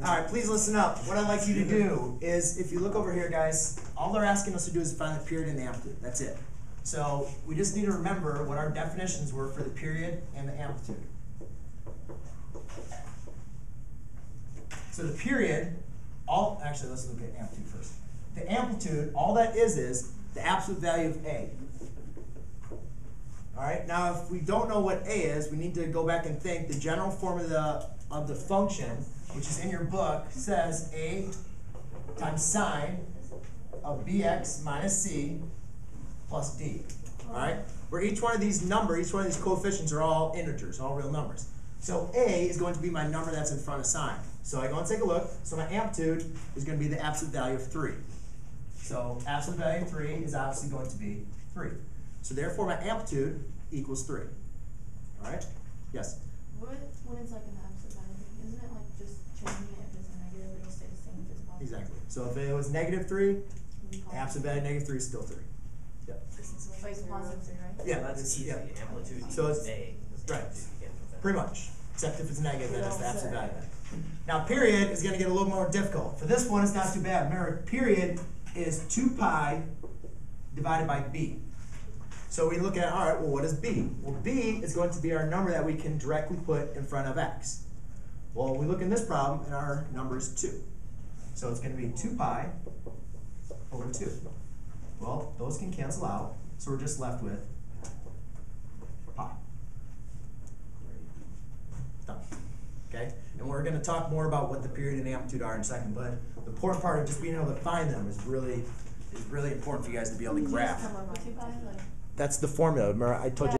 Alright, please listen up. What I'd like you to do is, if you look over here, guys, all they're asking us to do is find the period and the amplitude. That's it. So we just need to remember what our definitions were for the period and the amplitude. So the period, all actually let's look at amplitude first. The amplitude, all that is is the absolute value of A. Alright, now if we don't know what A is, we need to go back and think the general form of the of the function, which is in your book, says A times sine of bx minus c plus d. Alright? Where each one of these number, each one of these coefficients are all integers, all real numbers. So A is going to be my number that's in front of sine. So I go and take a look. So my amplitude is going to be the absolute value of 3. So absolute value of 3 is obviously going to be 3. So therefore my amplitude equals 3. Alright? Yes? What, when it's like an absolute value, isn't it like just changing it if it's a negative, it'll stay the same if it's positive? Exactly. So if it was negative 3, We call it- absolute value negative 3 is still 3. Yep. But it's positive three, right? Yeah, That's it's- easy, yeah. amplitude So equals it's- A. Right. amplitude, you can't put that. Pretty much. Except if it's negative, then it's the absolute value. Now, period is going to get a little more difficult. For this one, it's not too bad. Remember, period is 2 pi divided by b. So we look at, all right, well, what is b? Well, b is going to be our number that we can directly put in front of x. Well, we look in this problem, and our number is 2. So it's going to be 2 pi over 2. Well, those can cancel out, so we're just left with pi. Done. Okay? And we're going to talk more about what the period and amplitude are in a second, but the important part of just being able to find them is really is really important for you guys to be able to graph. That's the formula. Remember, I told you.